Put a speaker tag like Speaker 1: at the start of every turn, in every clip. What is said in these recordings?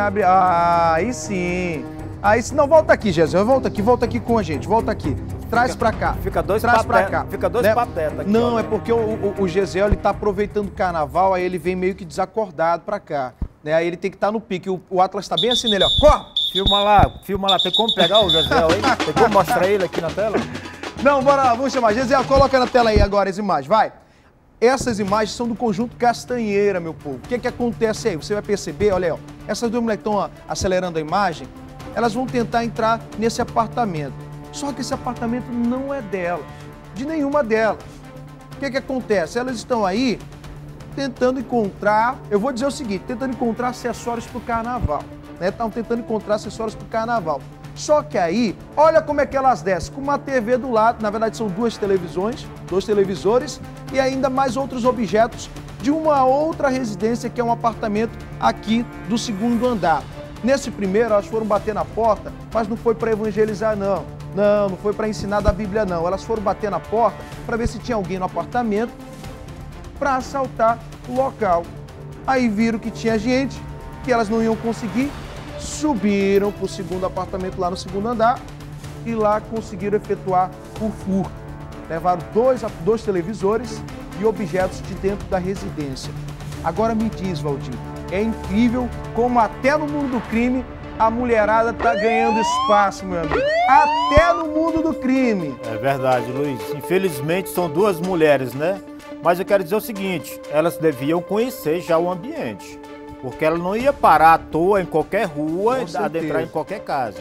Speaker 1: abre. Ah, aí sim. Aí sim. Não, volta aqui, Jesus. Volta aqui, volta aqui com a gente. Volta aqui. Traz pra cá.
Speaker 2: Fica dois
Speaker 1: Traz pra
Speaker 2: pateta-
Speaker 1: cá.
Speaker 2: fica dois
Speaker 1: Né?
Speaker 2: patetas aqui,
Speaker 1: Não,
Speaker 2: ó.
Speaker 1: é porque o, o, o Gesiel, ele tá aproveitando o carnaval, aí ele vem meio que desacordado pra cá. Né? Aí ele tem que estar no pique. O, o Atlas tá bem assim nele, ó. Corre!
Speaker 2: Filma lá, filma lá. Tem como pegar o José aí? Tem como mostrar ele aqui na tela?
Speaker 1: Não, bora lá, vamos chamar. Gesiel, coloca na tela aí agora as imagens, vai. Essas imagens são do conjunto Castanheira, meu povo. O que que acontece aí? Você vai perceber, olha aí, ó. Essas duas mulheres que estão acelerando a imagem, elas vão tentar entrar nesse apartamento. Só que esse apartamento não é delas, de nenhuma delas. O que que acontece? Elas estão aí tentando encontrar, eu vou dizer o seguinte, tentando encontrar acessórios para o carnaval. Né? Tentando encontrar acessórios para o carnaval. Só que aí, olha como é que elas descem, com uma TV do lado, na verdade são duas televisões, dois televisores e ainda mais outros objetos de uma outra residência que é um apartamento aqui do segundo andar. Nesse primeiro, elas foram bater na porta, mas não foi para evangelizar, não. Não, não foi para ensinar da Bíblia, não. Elas foram bater na porta para ver se tinha alguém no apartamento para assaltar o local. Aí viram que tinha gente, que elas não iam conseguir, subiram para o segundo apartamento lá no segundo andar e lá conseguiram efetuar o furto. Levaram dois, dois televisores e objetos de dentro da residência. Agora me diz, Valdir, é incrível como até no mundo do crime a mulherada tá ganhando espaço, meu amigo. Até no mundo do crime.
Speaker 2: É verdade, Luiz. Infelizmente são duas mulheres, né? Mas eu quero dizer o seguinte: elas deviam conhecer já o ambiente. Porque ela não ia parar à toa em qualquer rua
Speaker 1: Com
Speaker 2: e adentrar em qualquer casa.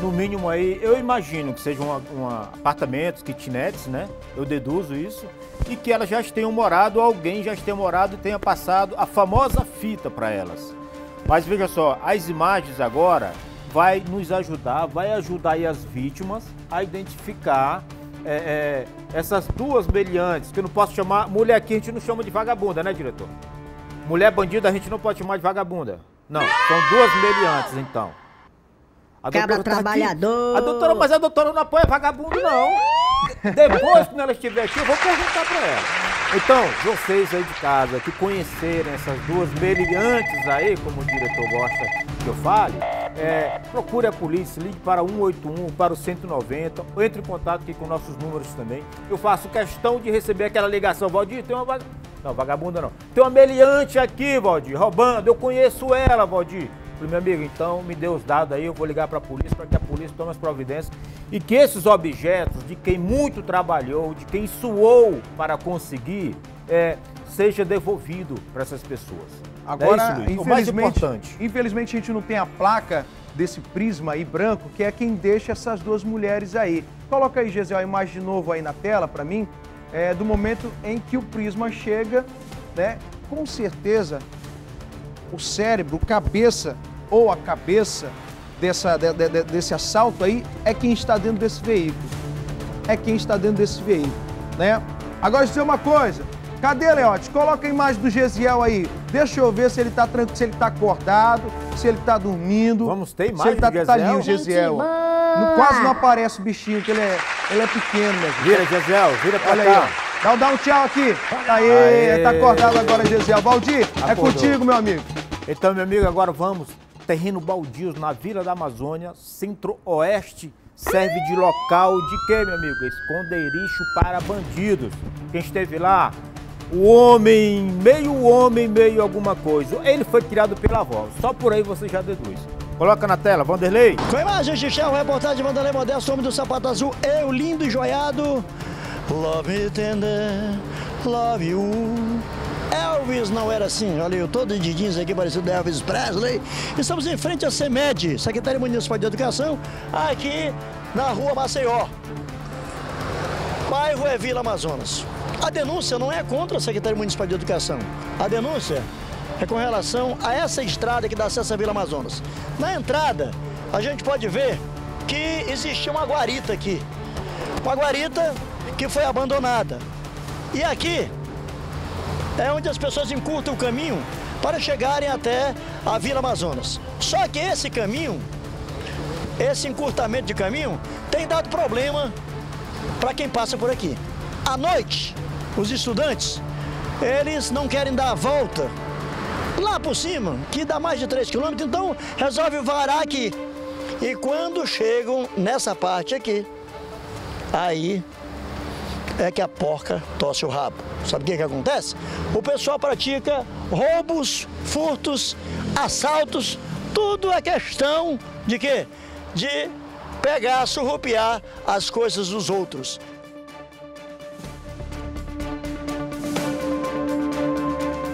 Speaker 2: No mínimo aí, eu imagino que sejam uma, uma apartamentos, kitnets, né? Eu deduzo isso. E que elas já tenham morado, alguém já tenha morado e tenha passado a famosa fita para elas. Mas veja só, as imagens agora vai nos ajudar, vai ajudar as vítimas a identificar é, é, essas duas meliantes, que eu não posso chamar. Mulher aqui a gente não chama de vagabunda, né, diretor? Mulher bandida a gente não pode chamar de vagabunda. Não, são duas meliantes, então. A
Speaker 3: Cabra
Speaker 2: doutora tá
Speaker 3: trabalhador.
Speaker 2: A doutora, mas a doutora não apoia vagabundo, não. Depois, quando ela estiver aqui, eu vou perguntar pra ela. Então, vocês aí de casa que conhecerem essas duas meliantes aí, como o diretor gosta que eu fale, é, procure a polícia, ligue para 181, para o 190, ou entre em contato aqui com nossos números também. Eu faço questão de receber aquela ligação. Valdir, tem uma vaga... Não, vagabunda não. Tem uma meliante aqui, Valdir, roubando. Eu conheço ela, Valdir. Falei, meu amigo, então me dê os dados aí, eu vou ligar para a polícia para que a polícia tome as providências e que esses objetos de quem muito trabalhou, de quem suou para conseguir, é, seja devolvido para essas pessoas.
Speaker 1: Agora,
Speaker 2: é isso, o mais
Speaker 1: infelizmente,
Speaker 2: importante.
Speaker 1: infelizmente a gente não tem a placa desse prisma aí branco, que é quem deixa essas duas mulheres aí. Coloca aí, Gesiel, a imagem de novo aí na tela para mim, é, do momento em que o prisma chega, né? Com certeza, o cérebro, cabeça ou a cabeça dessa, de- de- de- desse assalto aí é quem está dentro desse veículo. É quem está dentro desse veículo, né? Agora, deixa eu dizer uma coisa. Cadê, Leote? Coloca a imagem do Gesiel aí. Deixa eu ver se ele tá tranquilo, se ele tá acordado, se ele tá dormindo.
Speaker 2: Vamos ter
Speaker 1: Se
Speaker 2: imagem
Speaker 1: ele tá,
Speaker 2: do
Speaker 1: tá ali o Gesiel. Não- quase não aparece o bichinho, que ele é, ele é pequeno, né?
Speaker 2: Vira, Gesiel, vira para
Speaker 1: Olha aí,
Speaker 2: cá.
Speaker 1: ó. Dá, dá um tchau aqui. Aê,
Speaker 2: Aê.
Speaker 1: tá acordado agora, Gesiel. Valdir, é
Speaker 2: Acordou.
Speaker 1: contigo, meu amigo.
Speaker 2: Então, meu amigo, agora vamos. Terreno baldios na Vila da Amazônia, centro-oeste, serve de local de quê, meu amigo? Escondericho para bandidos. Quem esteve lá? O homem, meio homem, meio alguma coisa. Ele foi criado pela avó. Só por aí você já deduz. Coloca na tela, Vanderlei.
Speaker 4: Com imagens de Shell, reportagem de Vanderlei Modesto, homem do sapato azul, eu lindo e joiado. Love me tender, love you. Elvis não era assim, olha eu todo de jeans aqui parecido Elvis Presley. Estamos em frente à CEMED, Secretaria Municipal de Educação, aqui na rua Maceió. Bairro é Vila Amazonas. A denúncia não é contra a Secretaria Municipal de Educação. A denúncia é com relação a essa estrada que dá acesso à Vila Amazonas. Na entrada, a gente pode ver que existia uma guarita aqui. Uma guarita que foi abandonada. E aqui é onde as pessoas encurtam o caminho para chegarem até a Vila Amazonas. Só que esse caminho, esse encurtamento de caminho, tem dado problema para quem passa por aqui. À noite, os estudantes, eles não querem dar a volta lá por cima, que dá mais de 3 quilômetros, então resolve varar aqui. E quando chegam nessa parte aqui, aí é que a porca tosse o rabo. Sabe o que, que acontece? O pessoal pratica roubos, furtos, assaltos, tudo é questão de quê? De pegar, surrupiar as coisas dos outros.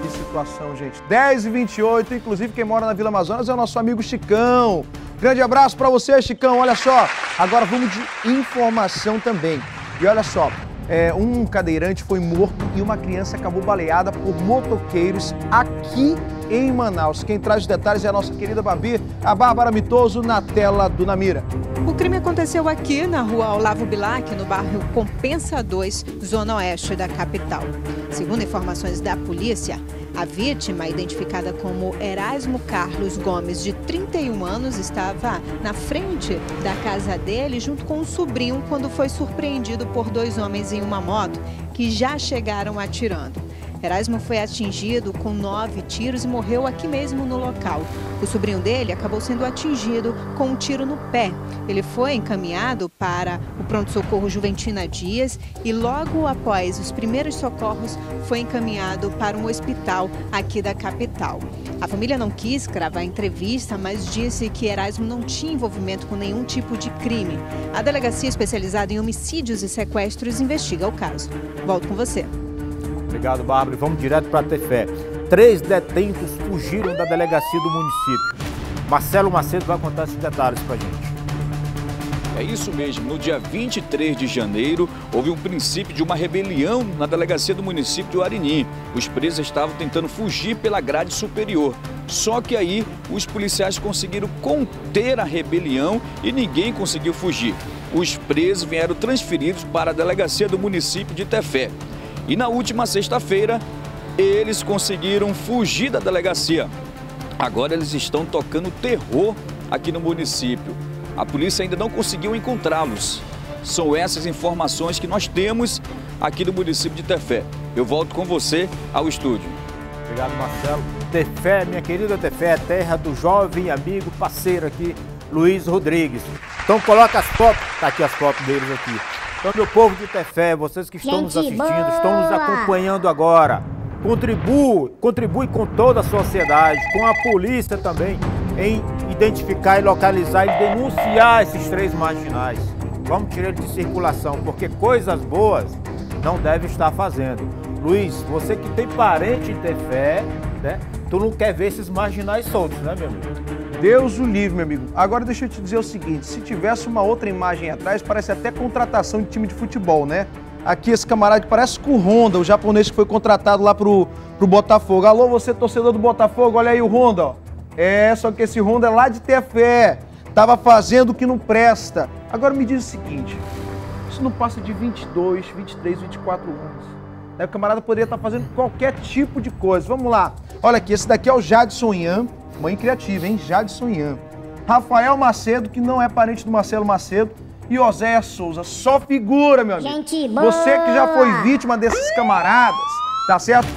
Speaker 1: Que situação, gente. 10 e 28, inclusive quem mora na Vila Amazonas é o nosso amigo Chicão. Grande abraço para você, Chicão. Olha só, agora vamos de informação também. E olha só, é, um cadeirante foi morto e uma criança acabou baleada por motoqueiros aqui em Manaus. Quem traz os detalhes é a nossa querida Babi, a Bárbara Mitoso, na tela do Namira.
Speaker 3: O crime aconteceu aqui na rua Olavo Bilac, no bairro Compensa 2, zona oeste da capital. Segundo informações da polícia, a vítima, identificada como Erasmo Carlos Gomes, de 31 anos, estava na frente da casa dele junto com um sobrinho quando foi surpreendido por dois homens em uma moto que já chegaram atirando. Erasmo foi atingido com nove tiros e morreu aqui mesmo no local. O sobrinho dele acabou sendo atingido com um tiro no pé. Ele foi encaminhado para o pronto-socorro Juventina Dias e logo após os primeiros socorros foi encaminhado para um hospital aqui da capital. A família não quis gravar entrevista, mas disse que Erasmo não tinha envolvimento com nenhum tipo de crime. A delegacia especializada em homicídios e sequestros investiga o caso. Volto com você.
Speaker 2: Obrigado, Bárbara. Vamos direto para a Tefé. Três detentos fugiram da delegacia do município. Marcelo Macedo vai contar esses detalhes para a gente.
Speaker 5: É isso mesmo. No dia 23 de janeiro, houve um princípio de uma rebelião na delegacia do município de Uarini. Os presos estavam tentando fugir pela grade superior. Só que aí os policiais conseguiram conter a rebelião e ninguém conseguiu fugir. Os presos vieram transferidos para a delegacia do município de Tefé. E na última sexta-feira, eles conseguiram fugir da delegacia. Agora eles estão tocando terror aqui no município. A polícia ainda não conseguiu encontrá-los. São essas informações que nós temos aqui no município de Tefé. Eu volto com você ao estúdio.
Speaker 2: Obrigado, Marcelo. Tefé, minha querida Tefé, terra do jovem amigo, parceiro aqui, Luiz Rodrigues. Então coloca as fotos, tá aqui as fotos deles aqui. Então, meu povo de Tefé, vocês que estão Gente nos assistindo, boa. estão nos acompanhando agora, contribui, contribui com toda a sociedade, com a polícia também, em identificar e localizar e denunciar esses três marginais. Vamos tirar eles de circulação, porque coisas boas não deve estar fazendo. Luiz, você que tem parente em Tefé, né? Tu não quer ver esses marginais soltos, né, meu amigo?
Speaker 1: Deus o livre, meu amigo. Agora deixa eu te dizer o seguinte: se tivesse uma outra imagem atrás, parece até contratação de time de futebol, né? Aqui esse camarada parece com o Honda, o japonês que foi contratado lá pro, pro Botafogo. Alô, você torcedor do Botafogo, olha aí o Honda, ó. É, só que esse Honda é lá de Tefé. Tava fazendo o que não presta. Agora me diz o seguinte: isso não passa de 22, 23, 24 anos. O camarada poderia estar fazendo qualquer tipo de coisa. Vamos lá. Olha aqui, esse daqui é o Jadson Ian Mãe criativa, hein? Jadson Ian. Rafael Macedo, que não é parente do Marcelo Macedo. E Oséia Souza, só figura, meu amigo. Gente boa. Você que já foi vítima desses camaradas, tá certo?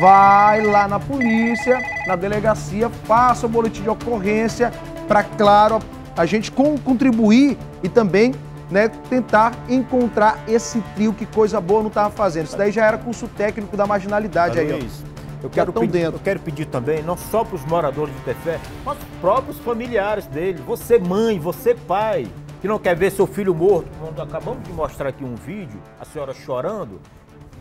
Speaker 1: Vai lá na polícia, na delegacia, faça o boletim de ocorrência para, claro, a gente contribuir e também né, tentar encontrar esse trio que coisa boa não estava fazendo. Isso daí já era curso técnico da marginalidade aí, ó.
Speaker 2: Eu quero, pedir, eu quero pedir também, não só para os moradores de Tefé, mas os próprios familiares dele. Você mãe, você pai, que não quer ver seu filho morto. Quando acabamos de mostrar aqui um vídeo, a senhora chorando,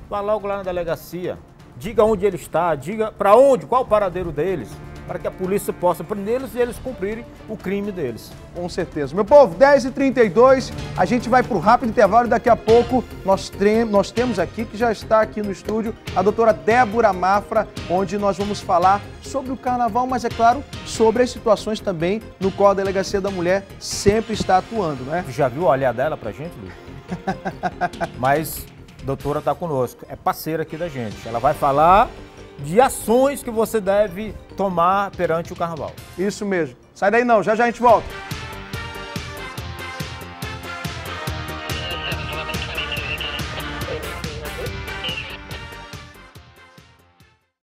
Speaker 2: vá logo lá na delegacia. Diga onde ele está, diga para onde, qual o paradeiro deles para que a polícia possa prendê-los e eles cumprirem o crime deles.
Speaker 1: Com certeza. Meu povo, 10h32, a gente vai para o rápido intervalo e daqui a pouco nós, nós temos aqui, que já está aqui no estúdio, a doutora Débora Mafra, onde nós vamos falar sobre o carnaval, mas é claro, sobre as situações também no qual a Delegacia da Mulher sempre está atuando, né?
Speaker 2: Já viu o olhar dela pra gente, Luiz? mas a doutora está conosco, é parceira aqui da gente. Ela vai falar de ações que você deve tomar perante o carnaval.
Speaker 1: Isso mesmo. Sai daí não, já já a gente volta.